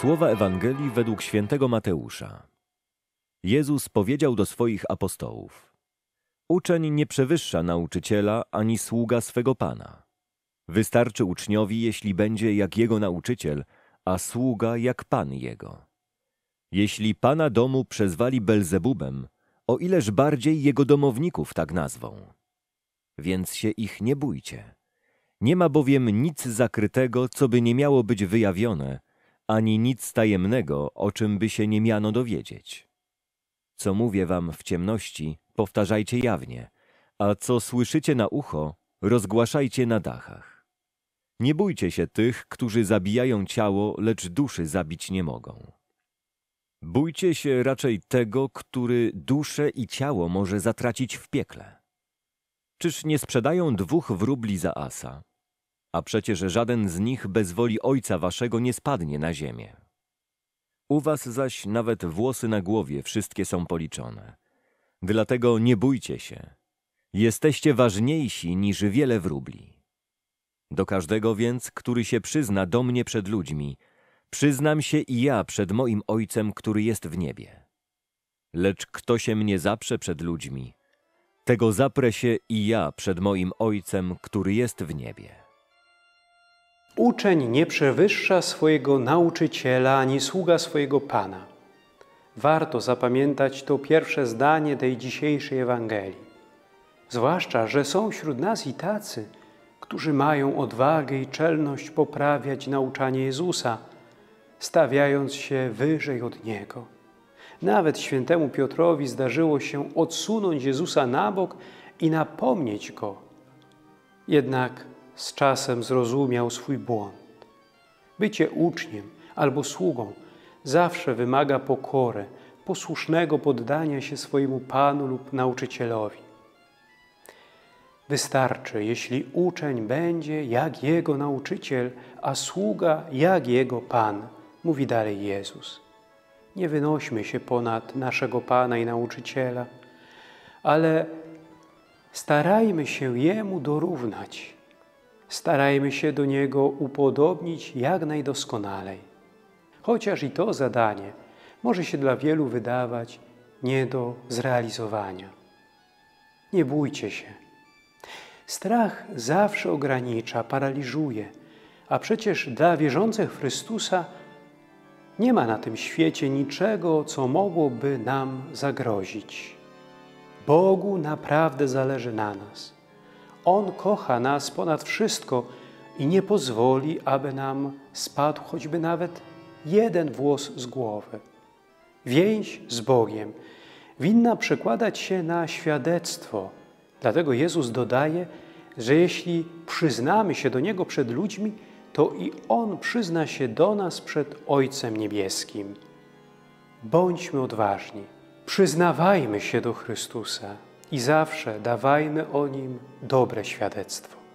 Słowa Ewangelii według świętego Mateusza. Jezus powiedział do swoich apostołów: Uczeń nie przewyższa nauczyciela ani sługa swego pana. Wystarczy uczniowi, jeśli będzie jak jego nauczyciel, a sługa jak pan jego. Jeśli pana domu przezwali Belzebubem, o ileż bardziej jego domowników tak nazwą. Więc się ich nie bójcie. Nie ma bowiem nic zakrytego, co by nie miało być wyjawione, ani nic tajemnego, o czym by się nie miano dowiedzieć. Co mówię wam w ciemności, powtarzajcie jawnie, a co słyszycie na ucho, rozgłaszajcie na dachach. Nie bójcie się tych, którzy zabijają ciało, lecz duszy zabić nie mogą. Bójcie się raczej tego, który duszę i ciało może zatracić w piekle. Czyż nie sprzedają dwóch wróbli za asa? A przecież żaden z nich bez woli Ojca Waszego nie spadnie na ziemię. U Was zaś nawet włosy na głowie wszystkie są policzone. Dlatego nie bójcie się. Jesteście ważniejsi niż wiele wróbli. Do każdego więc, który się przyzna do mnie przed ludźmi, przyznam się i ja przed moim Ojcem, który jest w niebie. Lecz kto się mnie zaprze przed ludźmi, tego zaprę się i ja przed moim Ojcem, który jest w niebie. Uczeń nie przewyższa swojego nauczyciela ani sługa swojego Pana. Warto zapamiętać to pierwsze zdanie tej dzisiejszej Ewangelii. Zwłaszcza, że są wśród nas i tacy, którzy mają odwagę i czelność poprawiać nauczanie Jezusa, stawiając się wyżej od Niego. Nawet świętemu Piotrowi zdarzyło się odsunąć Jezusa na bok i napomnieć Go. Jednak z czasem zrozumiał swój błąd. Bycie uczniem albo sługą zawsze wymaga pokory, posłusznego poddania się swojemu Panu lub nauczycielowi. Wystarczy, jeśli uczeń będzie jak jego nauczyciel, a sługa jak jego Pan, mówi dalej Jezus. Nie wynośmy się ponad naszego Pana i nauczyciela, ale starajmy się Jemu dorównać starajmy się do Niego upodobnić jak najdoskonalej. Chociaż i to zadanie może się dla wielu wydawać nie do zrealizowania. Nie bójcie się. Strach zawsze ogranicza, paraliżuje, a przecież dla wierzących w Chrystusa nie ma na tym świecie niczego, co mogłoby nam zagrozić. Bogu naprawdę zależy na nas. On kocha nas ponad wszystko i nie pozwoli, aby nam spadł choćby nawet jeden włos z głowy. Więź z Bogiem winna przekładać się na świadectwo. Dlatego Jezus dodaje, że jeśli przyznamy się do Niego przed ludźmi, to i On przyzna się do nas przed Ojcem Niebieskim. Bądźmy odważni, przyznawajmy się do Chrystusa i zawsze dawajmy o nim dobre świadectwo.